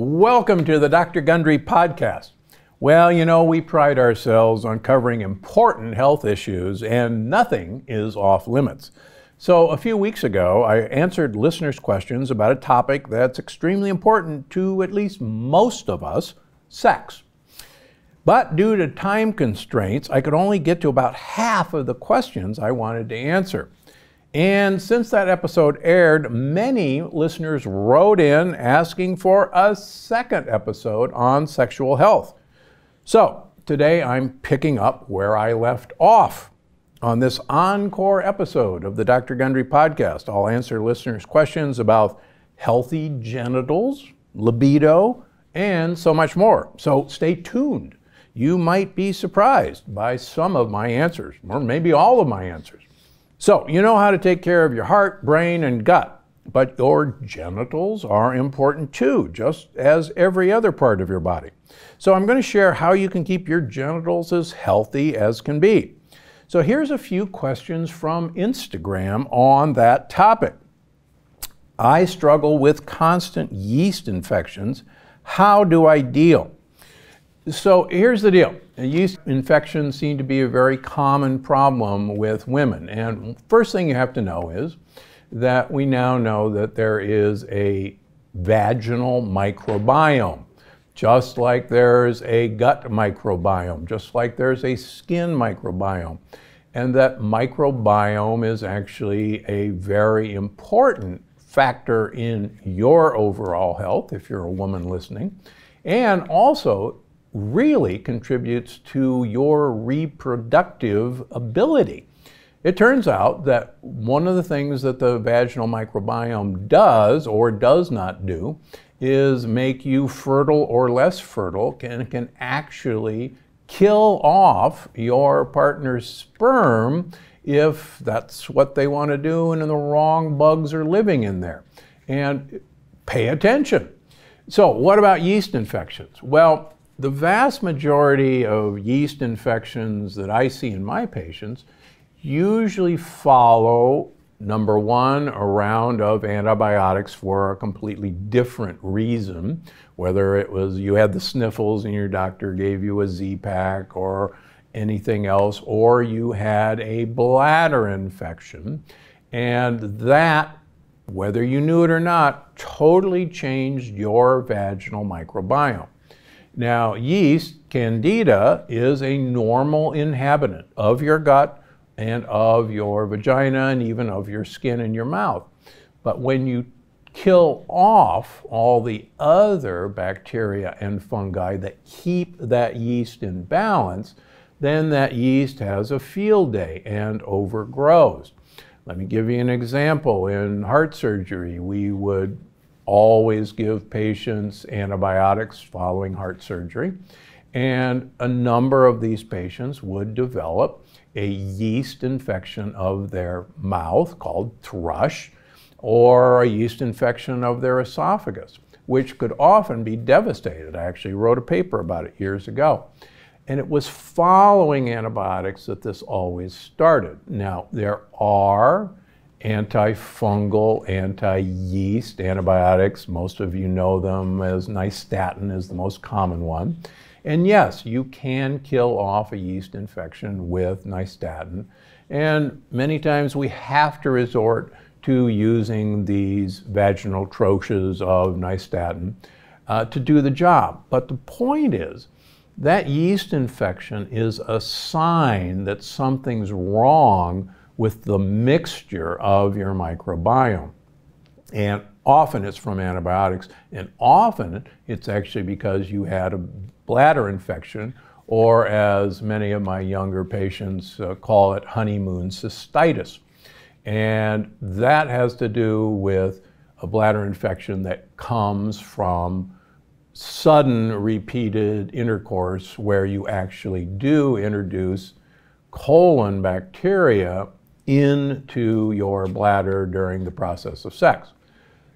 Welcome to the Dr. Gundry podcast. Well, you know, we pride ourselves on covering important health issues, and nothing is off limits. So, a few weeks ago, I answered listeners' questions about a topic that's extremely important to at least most of us sex. But due to time constraints, I could only get to about half of the questions I wanted to answer. And since that episode aired, many listeners wrote in asking for a second episode on sexual health. So today I'm picking up where I left off. On this encore episode of the Dr. Gundry podcast, I'll answer listeners' questions about healthy genitals, libido, and so much more. So stay tuned. You might be surprised by some of my answers, or maybe all of my answers. So, you know how to take care of your heart, brain, and gut, but your genitals are important too, just as every other part of your body. So, I'm going to share how you can keep your genitals as healthy as can be. So, here's a few questions from Instagram on that topic. I struggle with constant yeast infections. How do I deal? So, here's the deal Uh, yeast infections seem to be a very common problem with women. And first thing you have to know is that we now know that there is a vaginal microbiome, just like there's a gut microbiome, just like there's a skin microbiome. And that microbiome is actually a very important factor in your overall health if you're a woman listening. And also, really contributes to your reproductive ability. It turns out that one of the things that the vaginal microbiome does or does not do is make you fertile or less fertile and can actually kill off your partner's sperm if that's what they want to do and the wrong bugs are living in there. And pay attention. So, what about yeast infections? Well, the vast majority of yeast infections that I see in my patients usually follow number one, a round of antibiotics for a completely different reason, whether it was you had the sniffles and your doctor gave you a Z-Pak or anything else, or you had a bladder infection. And that, whether you knew it or not, totally changed your vaginal microbiome. Now, yeast, candida, is a normal inhabitant of your gut and of your vagina and even of your skin and your mouth. But when you kill off all the other bacteria and fungi that keep that yeast in balance, then that yeast has a field day and overgrows. Let me give you an example. In heart surgery, we would always give patients antibiotics following heart surgery. And a number of these patients would develop a yeast infection of their mouth called thrush or a yeast infection of their esophagus, which could often be devastated. I actually wrote a paper about it years ago. And it was following antibiotics that this always started. Now, there are antifungal, anti-yeast antibiotics. Most of you know them as nystatin is the most common one. And yes, you can kill off a yeast infection with nystatin. And many times we have to resort to using these vaginal troches of nystatin uh, to do the job. But the point is, that yeast infection is a sign that something's wrong with the mixture of your microbiome. And often it's from antibiotics, and often it's actually because you had a bladder infection, or as many of my younger patients uh, call it, honeymoon cystitis. And that has to do with a bladder infection that comes from sudden repeated intercourse where you actually do introduce colon bacteria into your bladder during the process of sex.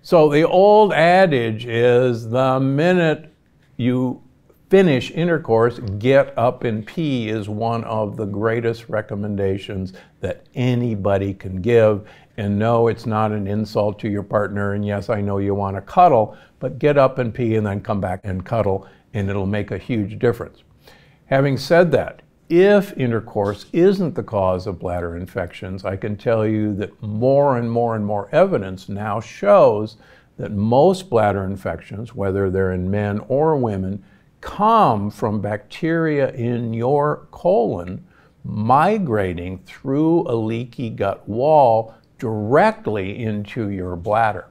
So the old adage is the minute you finish intercourse, get up and pee is one of the greatest recommendations that anybody can give. And no, it's not an insult to your partner. And yes, I know you want to cuddle, but get up and pee and then come back and cuddle, and it'll make a huge difference. Having said that, if intercourse isn't the cause of bladder infections, I can tell you that more and more and more evidence now shows that most bladder infections, whether they're in men or women, come from bacteria in your colon migrating through a leaky gut wall directly into your bladder.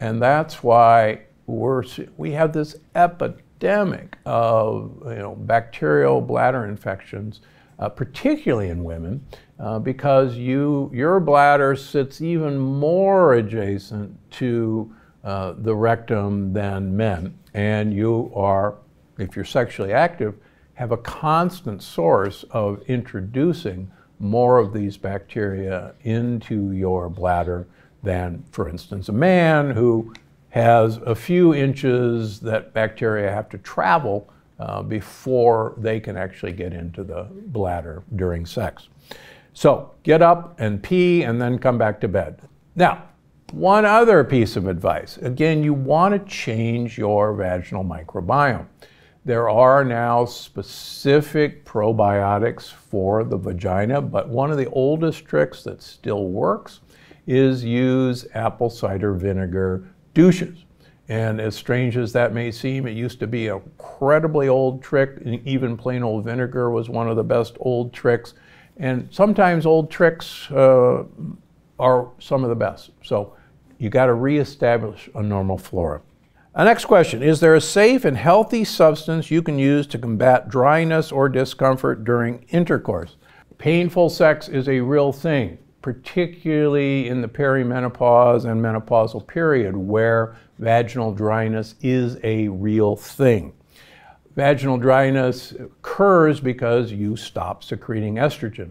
And that's why we're, we have this epidemic of you know, bacterial bladder infections, uh, particularly in women, uh, because you, your bladder sits even more adjacent to uh, the rectum than men. And you are, if you're sexually active, have a constant source of introducing more of these bacteria into your bladder than, for instance, a man who has a few inches that bacteria have to travel uh, before they can actually get into the bladder during sex. So get up and pee and then come back to bed. Now, one other piece of advice. Again, you want to change your vaginal microbiome. There are now specific probiotics for the vagina, but one of the oldest tricks that still works is use apple cider vinegar douches. And as strange as that may seem, it used to be an incredibly old trick. and Even plain old vinegar was one of the best old tricks. And sometimes old tricks uh, are some of the best. So you got to reestablish a normal flora. A next question Is there a safe and healthy substance you can use to combat dryness or discomfort during intercourse? Painful sex is a real thing, particularly in the perimenopause and menopausal period where vaginal dryness is a real thing. Vaginal dryness occurs because you stop secreting estrogen.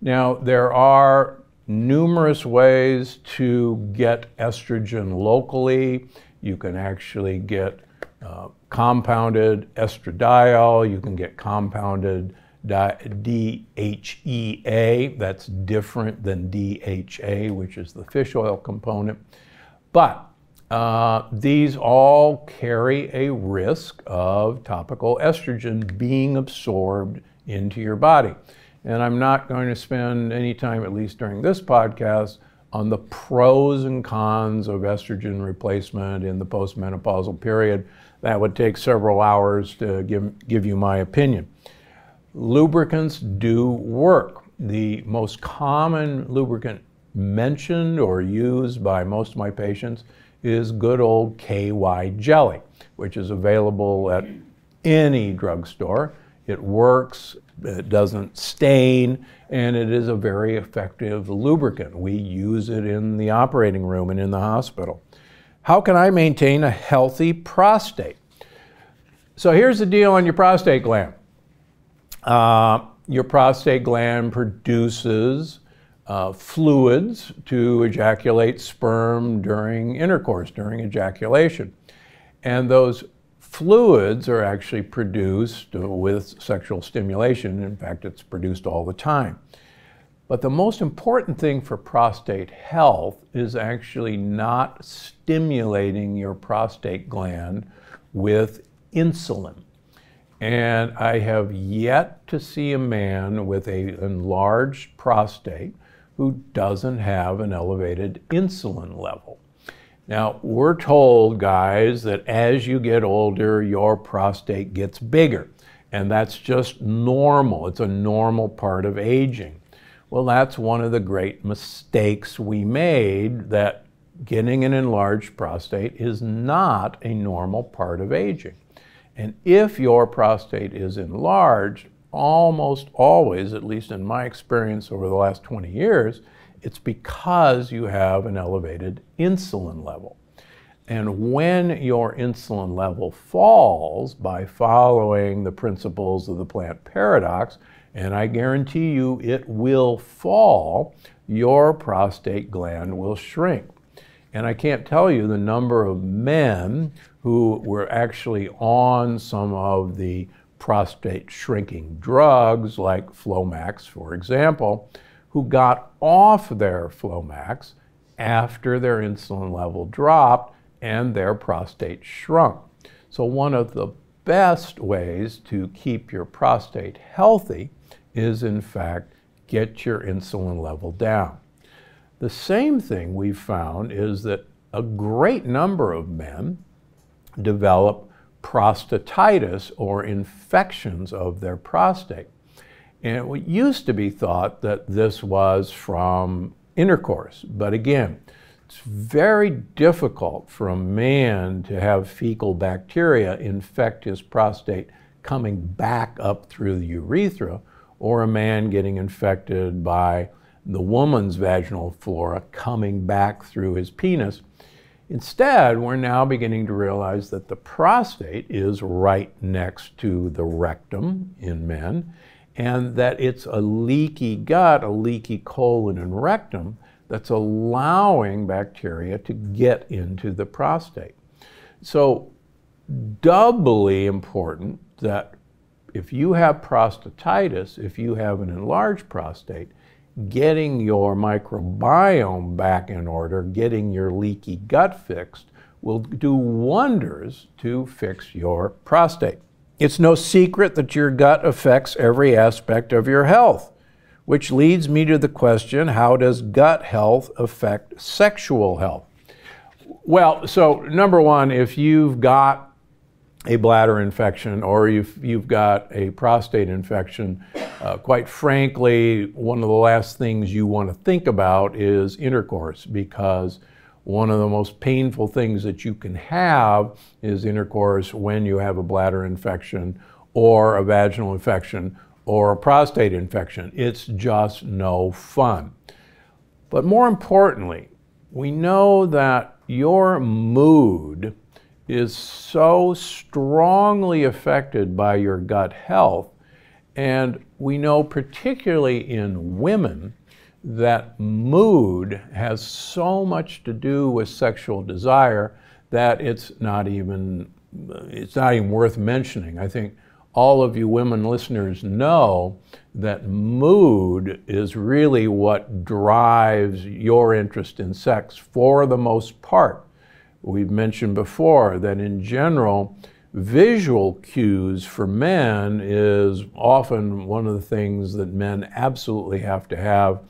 Now, there are numerous ways to get estrogen locally. You can actually get uh, compounded estradiol. You can get compounded DHEA. That's different than DHA, which is the fish oil component. But uh, these all carry a risk of topical estrogen being absorbed into your body. And I'm not going to spend any time, at least during this podcast, on the pros and cons of estrogen replacement in the postmenopausal period. That would take several hours to give, give you my opinion. Lubricants do work. The most common lubricant mentioned or used by most of my patients is good old KY jelly, which is available at any drugstore. It works, it doesn't stain, and it is a very effective lubricant. We use it in the operating room and in the hospital. How can I maintain a healthy prostate? So here's the deal on your prostate gland. Uh, your prostate gland produces uh, fluids to ejaculate sperm during intercourse, during ejaculation. And those fluids are actually produced with sexual stimulation. In fact, it's produced all the time. But the most important thing for prostate health is actually not stimulating your prostate gland with insulin. And I have yet to see a man with an enlarged prostate who doesn't have an elevated insulin level. Now, we're told, guys, that as you get older, your prostate gets bigger. And that's just normal. It's a normal part of aging. Well, that's one of the great mistakes we made that getting an enlarged prostate is not a normal part of aging. And if your prostate is enlarged, almost always, at least in my experience over the last 20 years, it's because you have an elevated insulin level. And when your insulin level falls by following the principles of the plant paradox, and I guarantee you it will fall, your prostate gland will shrink. And I can't tell you the number of men who were actually on some of the prostate shrinking drugs, like Flomax, for example, who got off their Flomax after their insulin level dropped and their prostate shrunk. So, one of the best ways to keep your prostate healthy is, in fact, get your insulin level down. The same thing we've found is that a great number of men develop prostatitis or infections of their prostate. And it used to be thought that this was from intercourse, but again, it's very difficult for a man to have fecal bacteria infect his prostate coming back up through the urethra, or a man getting infected by the woman's vaginal flora coming back through his penis. Instead, we're now beginning to realize that the prostate is right next to the rectum in men, and that it's a leaky gut, a leaky colon and rectum that's allowing bacteria to get into the prostate. So, doubly important that if you have prostatitis, if you have an enlarged prostate, getting your microbiome back in order, getting your leaky gut fixed, will do wonders to fix your prostate. It's no secret that your gut affects every aspect of your health, which leads me to the question how does gut health affect sexual health? Well, so number one, if you've got a bladder infection or you've, you've got a prostate infection, uh, quite frankly, one of the last things you want to think about is intercourse because one of the most painful things that you can have is intercourse when you have a bladder infection or a vaginal infection or a prostate infection. It's just no fun. But more importantly, we know that your mood is so strongly affected by your gut health. And we know, particularly in women, that mood has so much to do with sexual desire that it's not even it's not even worth mentioning. I think all of you women listeners know that mood is really what drives your interest in sex for the most part. We've mentioned before that in general, visual cues for men is often one of the things that men absolutely have to have,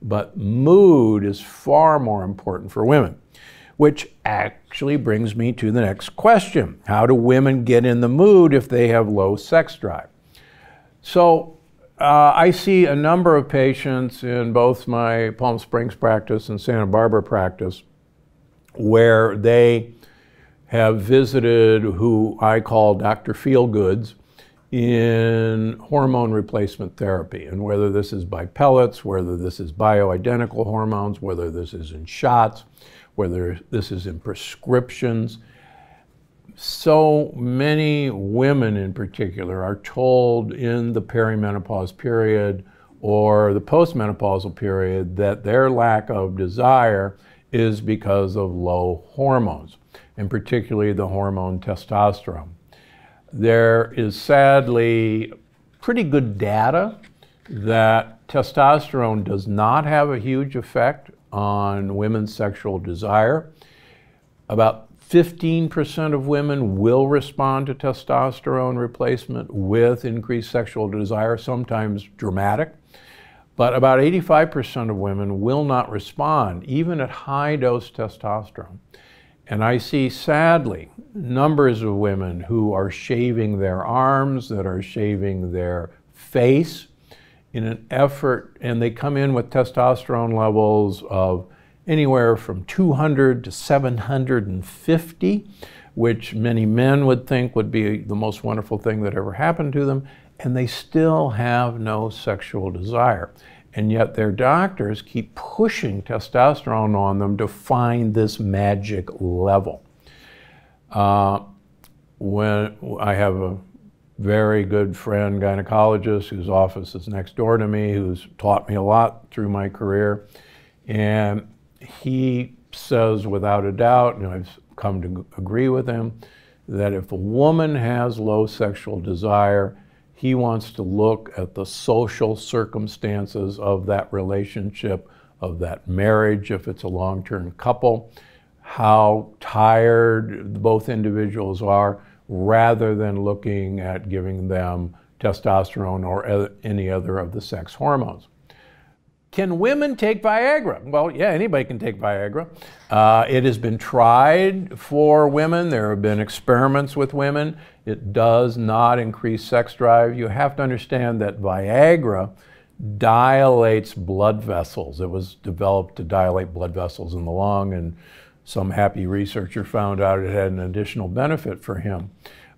but mood is far more important for women. Which actually brings me to the next question How do women get in the mood if they have low sex drive? So, uh, I see a number of patients in both my Palm Springs practice and Santa Barbara practice where they have visited who I call Dr. Feelgoods in hormone replacement therapy. And whether this is by pellets, whether this is bioidentical hormones, whether this is in shots, whether this is in prescriptions. So many women in particular are told in the perimenopause period or the postmenopausal period that their lack of desire is because of low hormones, and particularly the hormone testosterone. There is sadly pretty good data that testosterone does not have a huge effect on women's sexual desire. About 15% of women will respond to testosterone replacement with increased sexual desire, sometimes dramatic. But about 85% of women will not respond, even at high dose testosterone. And I see, sadly, numbers of women who are shaving their arms, that are shaving their face in an effort, and they come in with testosterone levels of anywhere from 200 to 750, which many men would think would be the most wonderful thing that ever happened to them and they still have no sexual desire. And yet their doctors keep pushing testosterone on them to find this magic level. Uh, when I have a very good friend, gynecologist, whose office is next door to me, who's taught me a lot through my career. And he says without a doubt, and I've come to agree with him, that if a woman has low sexual desire, he wants to look at the social circumstances of that relationship of that marriage if it's a long term couple, how tired both individuals are, rather than looking at giving them testosterone or any other of the sex hormones. Can women take Viagra? Well, yeah, anybody can take Viagra. Uh, it has been tried for women. There have been experiments with women. It does not increase sex drive. You have to understand that Viagra dilates blood vessels. It was developed to dilate blood vessels in the lung, and some happy researcher found out it had an additional benefit for him.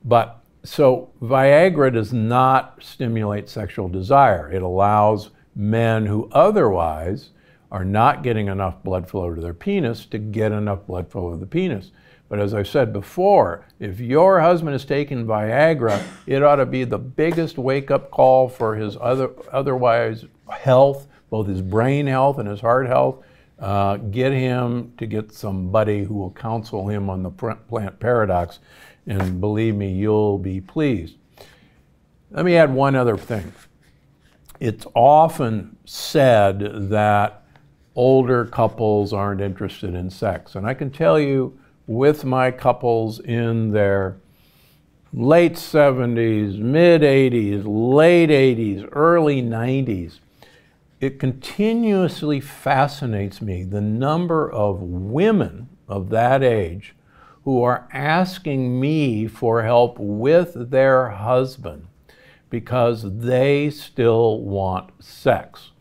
But so Viagra does not stimulate sexual desire. It allows men who otherwise are not getting enough blood flow to their penis to get enough blood flow to the penis. But as I said before, if your husband is taking Viagra, it ought to be the biggest wake up call for his other, otherwise health, both his brain health and his heart health. Uh, get him to get somebody who will counsel him on the plant paradox, and believe me, you'll be pleased. Let me add one other thing it's often said that older couples aren't interested in sex. And I can tell you, with my couples in their late 70s, mid 80s, late 80s, early 90s, it continuously fascinates me the number of women of that age who are asking me for help with their husband because they still want sex.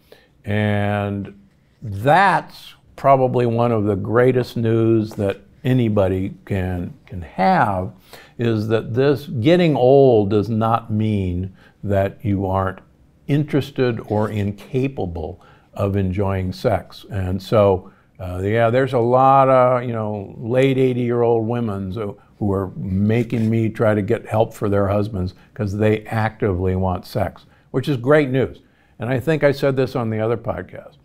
And that's probably one of the greatest news that anybody can, can have is that this getting old does not mean that you aren't interested or incapable of enjoying sex. And so, uh, yeah, there's a lot of, you know, late 80 year old women who, who are making me try to get help for their husbands because they actively want sex, which is great news. And I think I said this on the other podcast.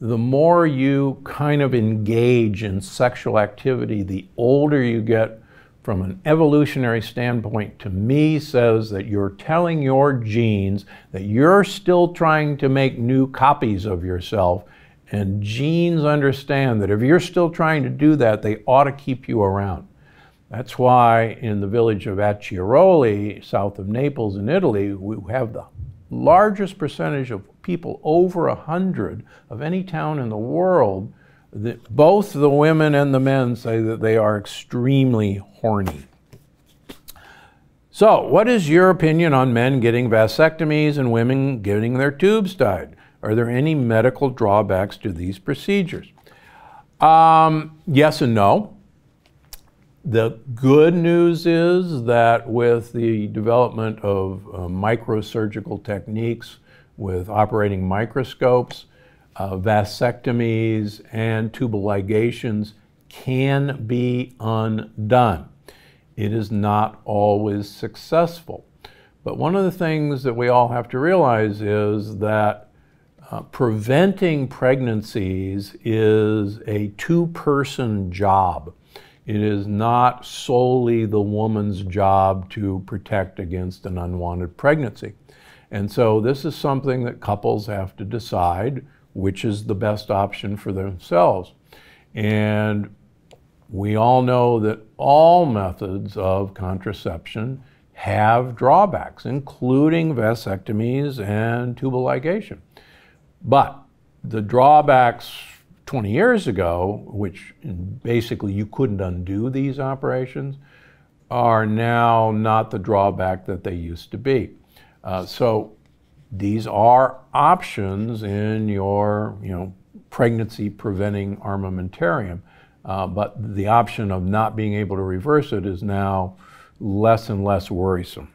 The more you kind of engage in sexual activity, the older you get from an evolutionary standpoint, to me, says that you're telling your genes that you're still trying to make new copies of yourself. And genes understand that if you're still trying to do that, they ought to keep you around. That's why in the village of Acciaroli, south of Naples in Italy, we have the largest percentage of people over 100 of any town in the world. That both the women and the men say that they are extremely horny. So, what is your opinion on men getting vasectomies and women getting their tubes tied? Are there any medical drawbacks to these procedures? Um, yes and no. The good news is that with the development of uh, microsurgical techniques, with operating microscopes, uh, vasectomies, and tubal ligations can be undone. It is not always successful. But one of the things that we all have to realize is that uh, preventing pregnancies is a two person job. It is not solely the woman's job to protect against an unwanted pregnancy. And so this is something that couples have to decide which is the best option for themselves. And we all know that all methods of contraception have drawbacks, including vasectomies and tubal ligation. But the drawbacks 20 years ago, which basically you couldn't undo these operations, are now not the drawback that they used to be. Uh, so these are options in your, you know, pregnancy preventing armamentarium. Uh, but the option of not being able to reverse it is now less and less worrisome.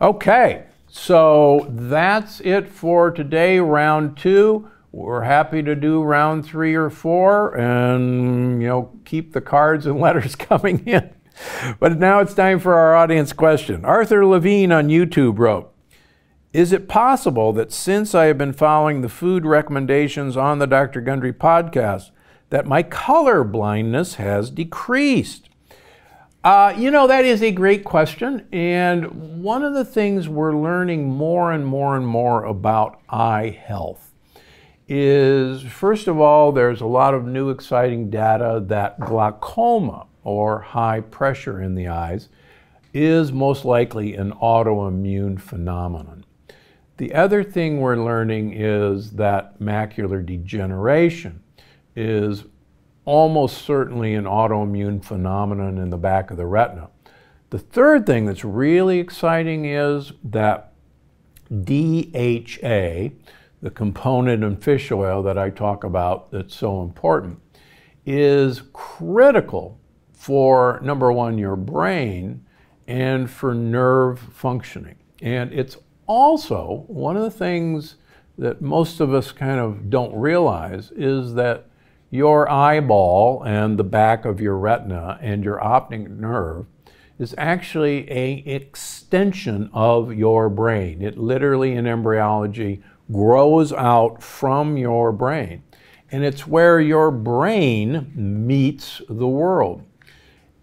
Okay, so that's it for today, round two. We're happy to do round three or four and, you know, keep the cards and letters coming in. But now it's time for our audience question. Arthur Levine on YouTube wrote, is it possible that since I have been following the food recommendations on the Dr. Gundry podcast, that my color blindness has decreased? Uh, you know, that is a great question. And one of the things we're learning more and more and more about eye health is first of all, there's a lot of new exciting data that glaucoma or high pressure in the eyes is most likely an autoimmune phenomenon. The other thing we're learning is that macular degeneration is almost certainly an autoimmune phenomenon in the back of the retina. The third thing that's really exciting is that DHA, the component in fish oil that I talk about that's so important, is critical for number one, your brain and for nerve functioning. And it's also one of the things that most of us kind of don't realize is that your eyeball and the back of your retina and your optic nerve is actually a extension of your brain. It literally in embryology grows out from your brain. And it's where your brain meets the world.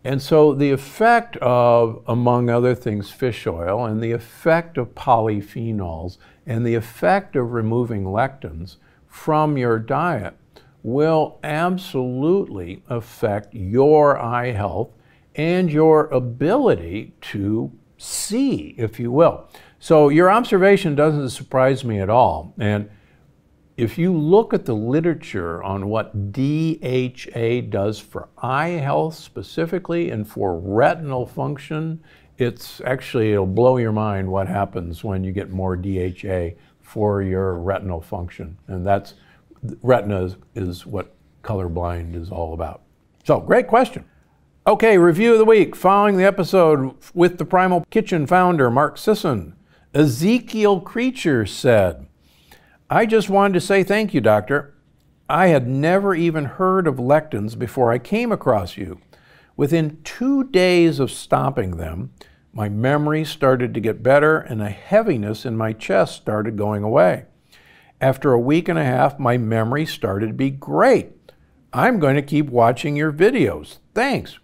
And so the effect of, among other things, fish oil and the effect of polyphenols and the effect of removing lectins from your diet will absolutely affect your eye health and your ability to see, if you will. So your observation doesn't surprise me at all. And if you look at the literature on what DHA does for eye health specifically and for retinal function, it's actually, it'll blow your mind what happens when you get more DHA for your retinal function. And that's, retina is, is what colorblind is all about. So, great question. Okay, review of the week. Following the episode with the Primal Kitchen founder, Mark Sisson, Ezekiel Creature said, I just wanted to say thank you, doctor. I had never even heard of lectins before I came across you. Within two days of stopping them, my memory started to get better and a heaviness in my chest started going away. After a week and a half, my memory started to be great. I'm going to keep watching your videos. Thanks.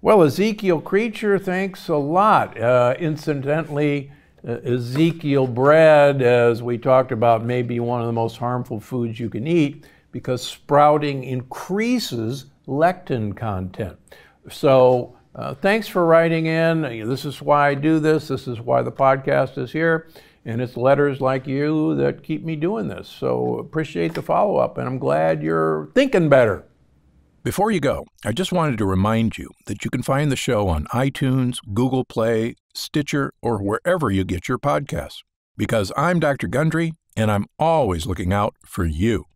Well, Ezekiel Creature, thanks a lot. Uh, incidentally, Ezekiel bread, as we talked about, may be one of the most harmful foods you can eat because sprouting increases lectin content. So, uh, thanks for writing in. This is why I do this. This is why the podcast is here. And it's letters like you that keep me doing this. So, appreciate the follow up, and I'm glad you're thinking better. Before you go, I just wanted to remind you that you can find the show on iTunes, Google Play, Stitcher, or wherever you get your podcasts. Because I'm Dr. Gundry, and I'm always looking out for you.